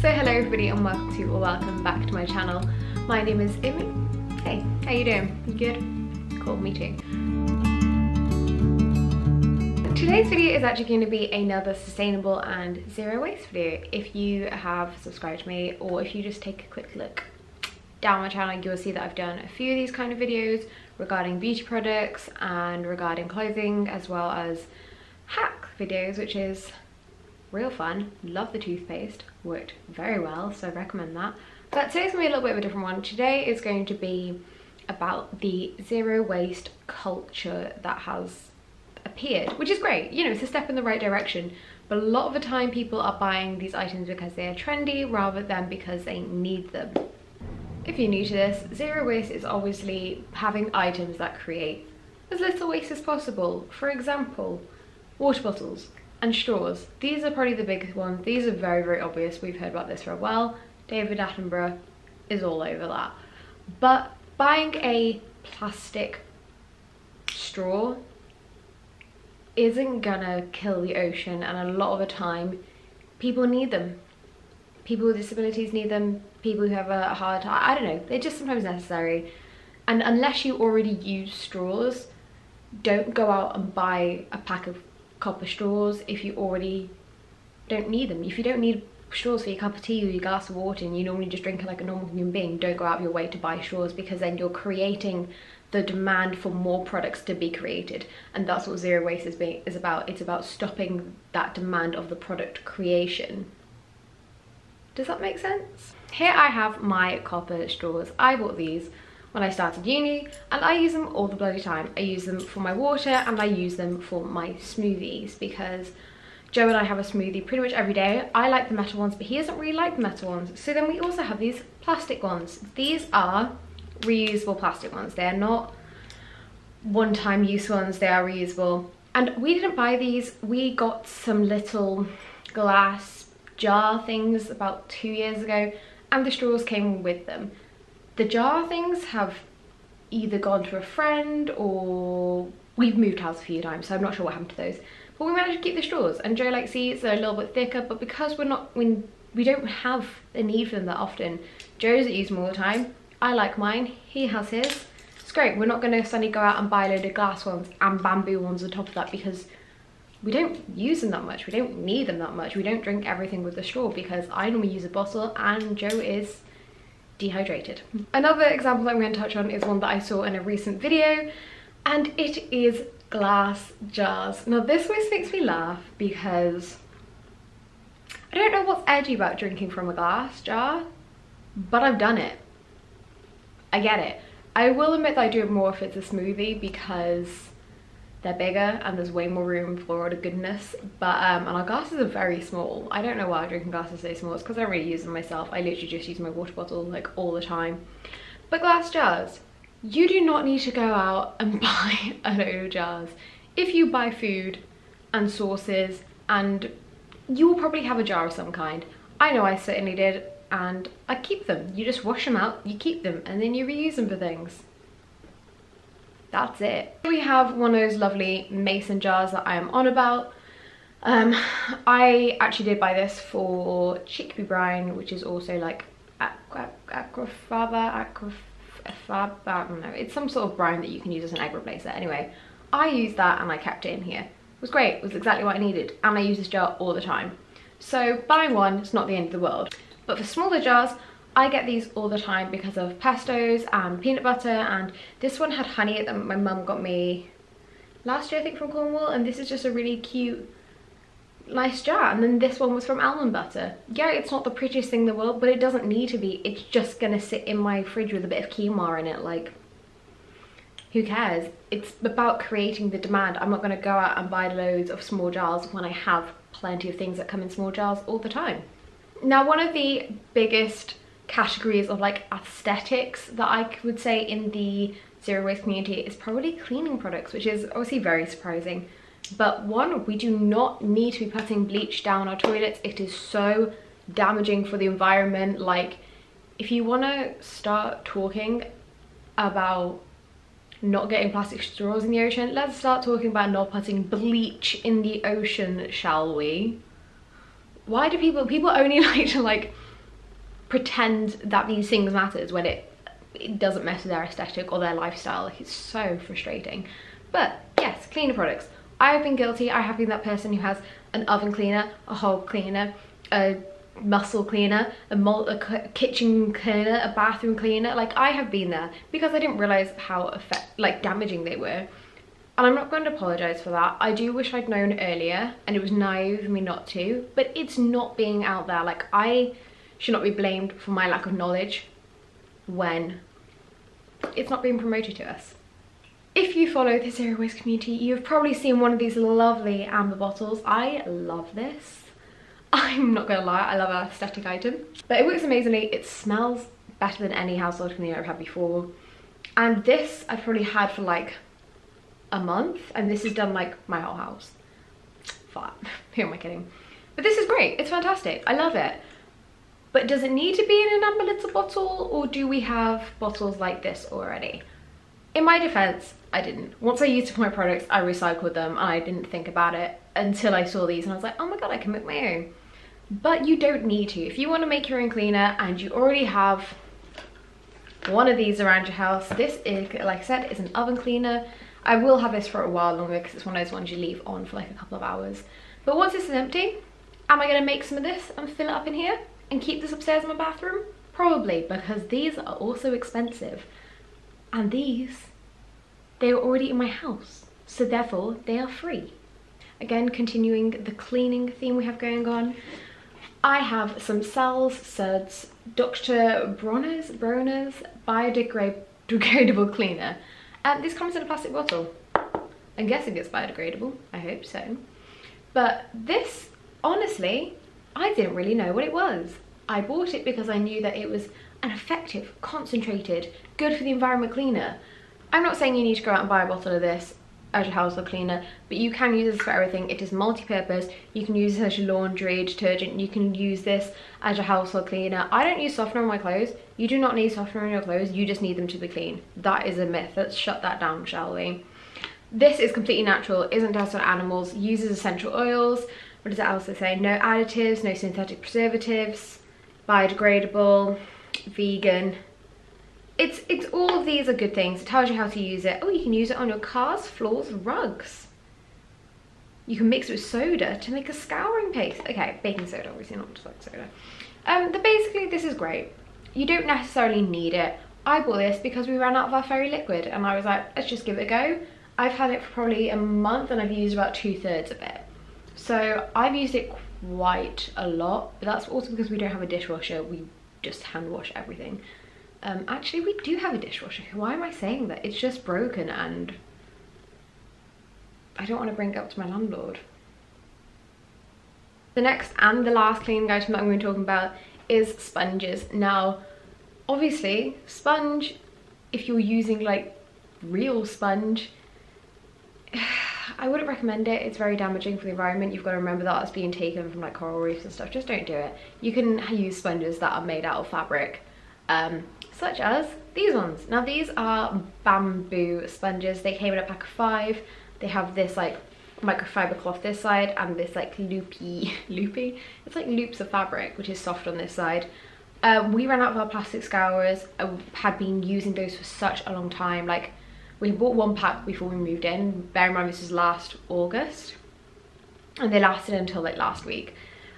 So hello everybody and welcome to or welcome back to my channel. My name is Immy. Hey, how you doing? You good? Cool, me too. Today's video is actually going to be another sustainable and zero waste video. If you have subscribed to me or if you just take a quick look down my channel you'll see that I've done a few of these kind of videos regarding beauty products and regarding clothing as well as hack videos which is real fun. Love the toothpaste, worked very well, so I recommend that. But today's gonna be a little bit of a different one. Today is going to be about the zero waste culture that has appeared, which is great. You know, it's a step in the right direction. But a lot of the time people are buying these items because they are trendy rather than because they need them. If you're new to this, zero waste is obviously having items that create as little waste as possible. For example, water bottles and straws. These are probably the biggest ones. These are very, very obvious. We've heard about this for a while. David Attenborough is all over that. But buying a plastic straw isn't gonna kill the ocean and a lot of the time people need them. People with disabilities need them, people who have a hard time, I don't know, they're just sometimes necessary. And unless you already use straws, don't go out and buy a pack of copper straws if you already don't need them. If you don't need straws for your cup of tea or your glass of water and you normally just drink it like a normal human being, don't go out of your way to buy straws because then you're creating the demand for more products to be created and that's what zero waste is, being, is about. It's about stopping that demand of the product creation. Does that make sense? Here I have my copper straws. I bought these when I started uni and I use them all the bloody time. I use them for my water and I use them for my smoothies because Joe and I have a smoothie pretty much every day. I like the metal ones but he doesn't really like the metal ones. So then we also have these plastic ones. These are reusable plastic ones. They're not one-time use ones, they are reusable. And we didn't buy these, we got some little glass jar things about two years ago and the straws came with them. The jar things have either gone to a friend or we've moved house a few times, so I'm not sure what happened to those. But we managed to keep the straws and Joe likes these, they're a little bit thicker, but because we're not, we, we don't have the need for them that often, Joe doesn't use them all the time. I like mine, he has his. It's great, we're not gonna suddenly go out and buy a load of glass ones and bamboo ones on top of that because we don't use them that much, we don't need them that much, we don't drink everything with the straw because I normally use a bottle and Joe is dehydrated. Another example I'm going to touch on is one that I saw in a recent video and it is glass jars. Now this always makes me laugh because I don't know what's edgy about drinking from a glass jar, but I've done it. I get it. I will admit that I do it more if it's a smoothie because they're bigger and there's way more room for all the goodness. But um and our glasses are very small. I don't know why drinking glasses are so small. It's because i don't really use them myself. I literally just use my water bottle like all the time. But glass jars. You do not need to go out and buy a load of jars. If you buy food and sauces and you will probably have a jar of some kind. I know i certainly did and i keep them. You just wash them out. You keep them and then you reuse them for things that's it. We have one of those lovely mason jars that I am on about. Um, I actually did buy this for chickpea brine, which is also like aquafaba, aquafaba, I don't know. It's some sort of brine that you can use as an egg replacer. Anyway, I used that and I kept it in here. It was great, it was exactly what I needed. And I use this jar all the time. So buying one it's not the end of the world. But for smaller jars, I get these all the time because of pestos and peanut butter and this one had honey that my mum got me last year I think from Cornwall and this is just a really cute nice jar and then this one was from almond butter. Yeah it's not the prettiest thing in the world but it doesn't need to be it's just gonna sit in my fridge with a bit of quinoa in it like who cares it's about creating the demand I'm not gonna go out and buy loads of small jars when I have plenty of things that come in small jars all the time. Now one of the biggest categories of like aesthetics that I would say in the zero waste community is probably cleaning products, which is obviously very surprising. But one, we do not need to be putting bleach down our toilets. It is so damaging for the environment. Like, if you want to start talking about not getting plastic straws in the ocean, let's start talking about not putting bleach in the ocean, shall we? why do people, people only like to like pretend that these things matters when it, it doesn't mess with their aesthetic or their lifestyle. Like it's so frustrating. But yes, cleaner products. I have been guilty. I have been that person who has an oven cleaner, a hob cleaner, a muscle cleaner, a, a kitchen cleaner, a bathroom cleaner. Like I have been there because I didn't realize how effect like damaging they were. And I'm not going to apologise for that. I do wish I'd known earlier and it was naive of me not to, but it's not being out there. Like I should not be blamed for my lack of knowledge when it's not being promoted to us. If you follow the zero waste community, you've probably seen one of these lovely amber bottles. I love this. I'm not gonna lie, I love an aesthetic item. But it works amazingly, it smells better than any household cleaner I've had before. And this I've probably had for like a month, and this has done like my whole house. Flat, who am I kidding? But this is great, it's fantastic, I love it. But does it need to be in an amber little bottle, or do we have bottles like this already? In my defense, I didn't. Once I used my products, I recycled them and I didn't think about it until I saw these and I was like, oh my god, I can make my own. But you don't need to. If you want to make your own cleaner and you already have one of these around your house, this is, like I said, is an oven cleaner. I will have this for a while longer because it's one of those ones you leave on for like a couple of hours. But once this is empty, am I going to make some of this and fill it up in here and keep this upstairs in my bathroom? Probably, because these are also expensive. And these, they are already in my house. So therefore, they are free. Again, continuing the cleaning theme we have going on. I have some Sal's Suds Dr. Bronner's, Bronner's biodegradable cleaner. And this comes in a plastic bottle. I'm guessing it's biodegradable. I hope so. But this, honestly, I didn't really know what it was. I bought it because I knew that it was an effective, concentrated, good for the environment cleaner. I'm not saying you need to go out and buy a bottle of this as your household cleaner, but you can use this for everything. It is multi-purpose. You can use this as your laundry detergent. You can use this as your household cleaner. I don't use softener on my clothes. You do not need softener on your clothes. You just need them to be clean. That is a myth. Let's shut that down, shall we? This is completely natural, isn't tested on animals, uses essential oils. What does it also say? No additives, no synthetic preservatives, biodegradable, vegan. It's, it's all of these are good things. It tells you how to use it. Oh, you can use it on your cars, floors, rugs. You can mix it with soda to make a scouring paste. Okay, baking soda, obviously not just like soda. Um, but basically this is great. You don't necessarily need it. I bought this because we ran out of our fairy liquid and I was like, let's just give it a go. I've had it for probably a month and I've used about two thirds of it. So I've used it quite a lot, but that's also because we don't have a dishwasher. We just hand wash everything. Um, actually, we do have a dishwasher. Why am I saying that? It's just broken and I don't want to bring it up to my landlord. The next and the last cleaning item that I'm going to be talking about is sponges. Now, obviously, sponge, if you're using like real sponge, I wouldn't recommend it. It's very damaging for the environment. You've got to remember that it's being taken from like coral reefs and stuff. Just don't do it. You can use sponges that are made out of fabric, um, such as these ones. Now these are bamboo sponges. They came in a pack of five. They have this like microfiber cloth this side and this like loopy, loopy? It's like loops of fabric, which is soft on this side. Um, we ran out of our plastic scourers. I had been using those for such a long time. Like we bought one pack before we moved in. Bear in mind this is last August. And they lasted until like last week.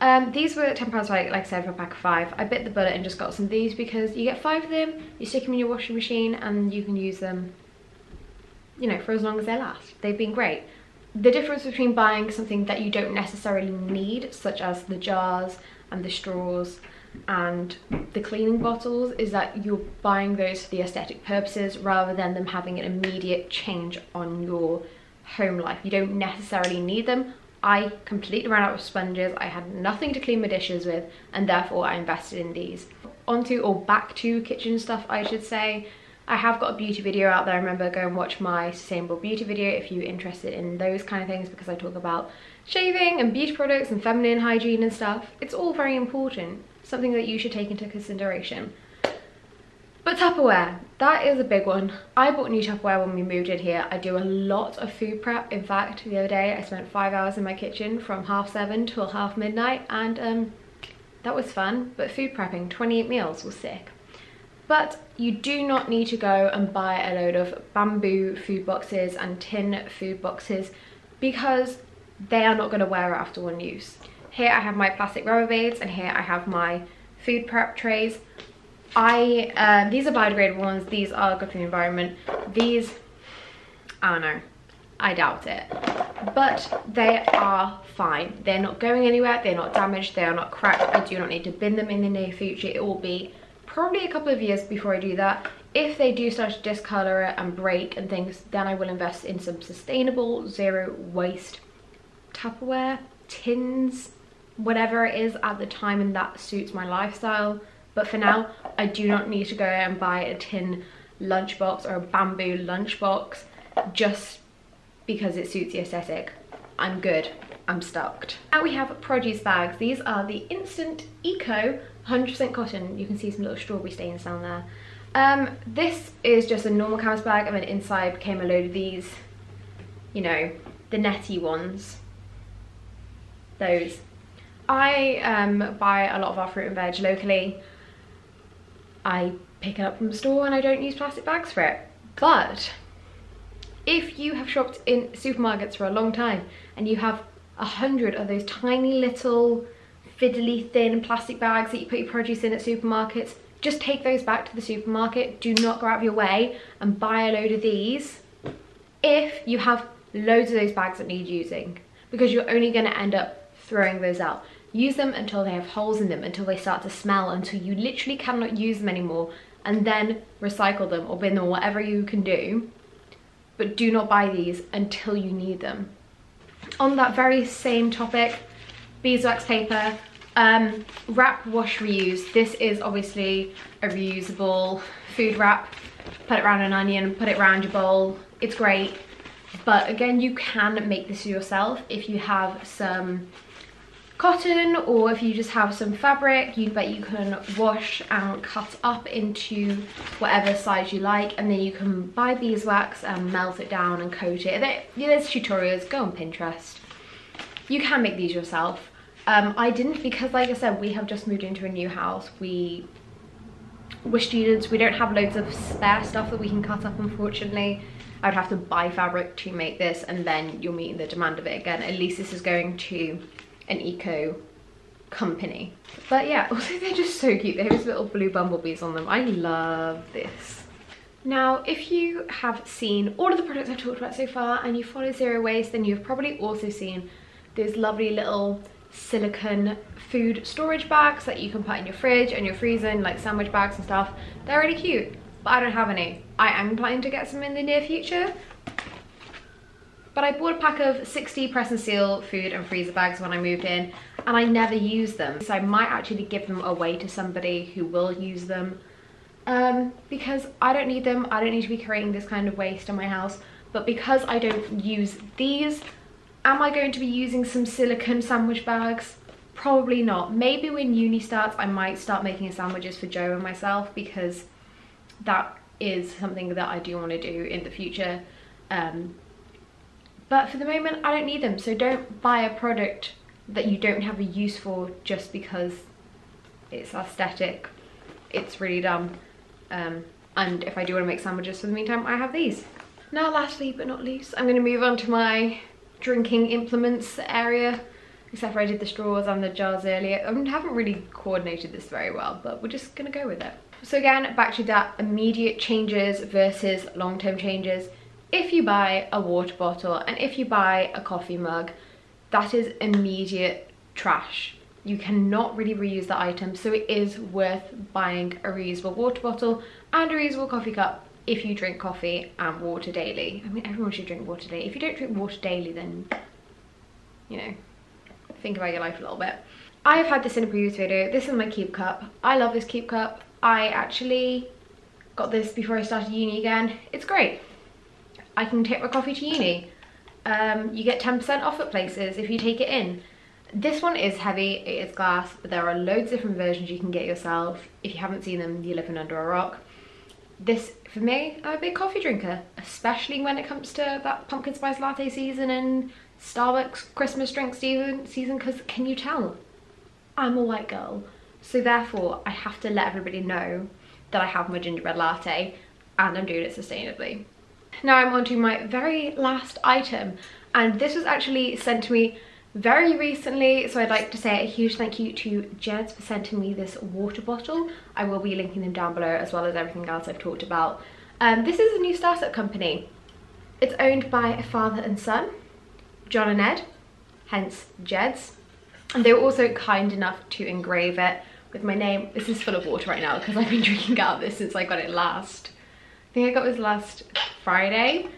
Um, these were £10 like, like I said for a pack of five. I bit the bullet and just got some of these because you get five of them, you stick them in your washing machine and you can use them, you know, for as long as they last. They've been great. The difference between buying something that you don't necessarily need, such as the jars and the straws and the cleaning bottles is that you're buying those for the aesthetic purposes rather than them having an immediate change on your home life. You don't necessarily need them. I completely ran out of sponges. I had nothing to clean my dishes with and therefore I invested in these. Onto or back to kitchen stuff I should say. I have got a beauty video out there. Remember go and watch my sustainable beauty video if you're interested in those kind of things because I talk about shaving and beauty products and feminine hygiene and stuff. It's all very important something that you should take into consideration. But Tupperware, that is a big one. I bought new Tupperware when we moved in here. I do a lot of food prep. In fact, the other day I spent five hours in my kitchen from half seven till half midnight and um, that was fun. But food prepping, 28 meals was sick. But you do not need to go and buy a load of bamboo food boxes and tin food boxes because they are not going to wear after one use. Here I have my plastic rubber beads and here I have my food prep trays. I, uh, these are biodegradable ones, these are good for the environment. These, I don't know, I doubt it. But they are fine. They're not going anywhere, they're not damaged, they are not cracked. I do not need to bin them in the near future. It will be probably a couple of years before I do that. If they do start to discolor it and break and things, then I will invest in some sustainable, zero waste Tupperware, tins, whatever it is at the time and that suits my lifestyle. But for now, I do not need to go and buy a tin lunchbox or a bamboo lunchbox just because it suits the aesthetic. I'm good. I'm stuck. Now we have produce bags. These are the Instant Eco 100% cotton. You can see some little strawberry stains down there. Um, this is just a normal canvas bag and then inside came a load of these, you know, the netty ones. Those. I um, buy a lot of our fruit and veg locally. I pick it up from the store and I don't use plastic bags for it. But if you have shopped in supermarkets for a long time and you have a hundred of those tiny little fiddly thin plastic bags that you put your produce in at supermarkets, just take those back to the supermarket. Do not go out of your way and buy a load of these if you have loads of those bags that need using because you're only going to end up throwing those out. Use them until they have holes in them, until they start to smell, until you literally cannot use them anymore, and then recycle them or bin them or whatever you can do. But do not buy these until you need them. On that very same topic, beeswax paper, um, wrap, wash, reuse. This is obviously a reusable food wrap. Put it around an onion, put it around your bowl. It's great. But again, you can make this yourself if you have some cotton or if you just have some fabric you bet you can wash and cut up into whatever size you like and then you can buy beeswax and melt it down and coat it. There's tutorials. Go on pinterest. You can make these yourself. Um, i didn't because like i said we have just moved into a new house. We we're students. We don't have loads of spare stuff that we can cut up unfortunately. I would have to buy fabric to make this and then you're meeting the demand of it again. At least this is going to an eco company. But yeah, also they're just so cute. They have these little blue bumblebees on them. I love this. Now, if you have seen all of the products I've talked about so far and you follow Zero Waste, then you've probably also seen those lovely little silicone food storage bags that you can put in your fridge and your freezer like sandwich bags and stuff. They're really cute, but I don't have any. I am planning to get some in the near future, but I bought a pack of 60 press and seal food and freezer bags when I moved in and I never use them. So I might actually give them away to somebody who will use them um, because I don't need them. I don't need to be creating this kind of waste in my house. But because I don't use these, am I going to be using some silicone sandwich bags? Probably not. Maybe when uni starts, I might start making sandwiches for Joe and myself because that is something that I do want to do in the future. Um, but for the moment, I don't need them. So don't buy a product that you don't have a use for just because it's aesthetic. It's really dumb. Um, and if I do want to make sandwiches for the meantime, I have these. Now lastly but not least, I'm going to move on to my drinking implements area. Except for I did the straws and the jars earlier. I haven't really coordinated this very well, but we're just going to go with it. So again, back to that immediate changes versus long-term changes if you buy a water bottle and if you buy a coffee mug, that is immediate trash. You cannot really reuse the item, so it is worth buying a reusable water bottle and a reusable coffee cup if you drink coffee and water daily. I mean, everyone should drink water daily. If you don't drink water daily, then, you know, think about your life a little bit. I have had this in a previous video. This is my Keep Cup. I love this Keep Cup. I actually got this before I started uni again. It's great. I can take my coffee to uni. Um, you get 10% off at places if you take it in. This one is heavy, it is glass, but there are loads of different versions you can get yourself. If you haven't seen them, you're living under a rock. this, for me, I'm a big coffee drinker, especially when it comes to that pumpkin spice latte season and Starbucks Christmas drink season, season because can you tell? I'm a white girl. So therefore, I have to let everybody know that I have my gingerbread latte and I'm doing it sustainably. Now I'm on to my very last item and this was actually sent to me very recently so I'd like to say a huge thank you to Jedz for sending me this water bottle. I will be linking them down below as well as everything else I've talked about. Um, this is a new startup company. It's owned by a father and son, John and Ed, hence Jedz. And they were also kind enough to engrave it with my name. This is full of water right now because I've been drinking out of this since I got it last. I think I got this last Friday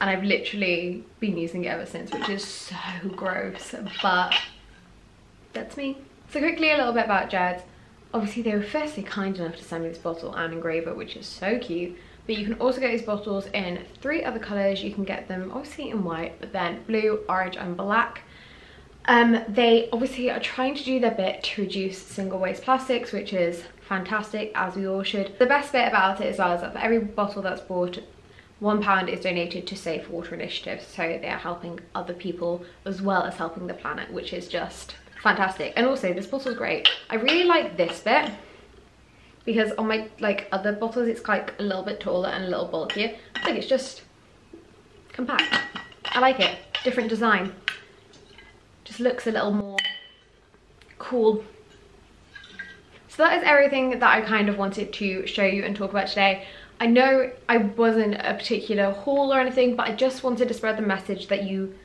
and I've literally been using it ever since, which is so gross, but that's me. So quickly a little bit about Jedz. Obviously they were firstly kind enough to send me this bottle and engraver, which is so cute. But you can also get these bottles in three other colours. You can get them obviously in white, but then blue, orange and black. Um, they obviously are trying to do their bit to reduce single-use plastics, which is fantastic, as we all should. The best bit about it as well is that for every bottle that's bought, one pound is donated to Safe Water Initiative, so they are helping other people as well as helping the planet, which is just fantastic. And also, this bottle's great. I really like this bit because on my like other bottles, it's like a little bit taller and a little bulkier. I think it's just compact. I like it. Different design just looks a little more cool. So that is everything that I kind of wanted to show you and talk about today. I know I wasn't a particular haul or anything, but I just wanted to spread the message that you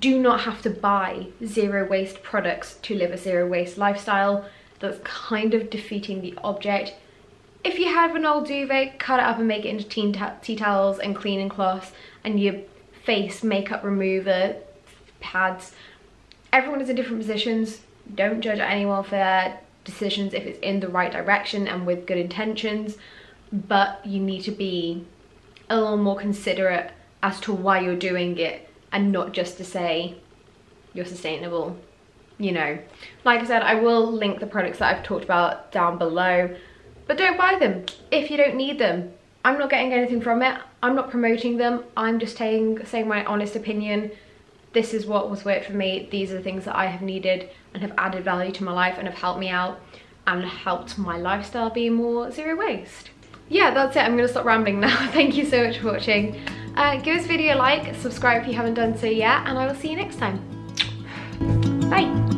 do not have to buy zero waste products to live a zero waste lifestyle. That's kind of defeating the object. If you have an old duvet, cut it up and make it into tea, tea towels and cleaning cloths and your face makeup remover pads everyone is in different positions. Don't judge anyone for their decisions if it's in the right direction and with good intentions, but you need to be a little more considerate as to why you're doing it and not just to say you're sustainable. You know, like I said, I will link the products that I've talked about down below, but don't buy them if you don't need them. I'm not getting anything from it. I'm not promoting them. I'm just saying, saying my honest opinion this is what was worked for me. These are the things that I have needed and have added value to my life and have helped me out and helped my lifestyle be more zero waste. Yeah, that's it. I'm going to stop rambling now. Thank you so much for watching. Uh, give this video a like, subscribe if you haven't done so yet, and I will see you next time. Bye.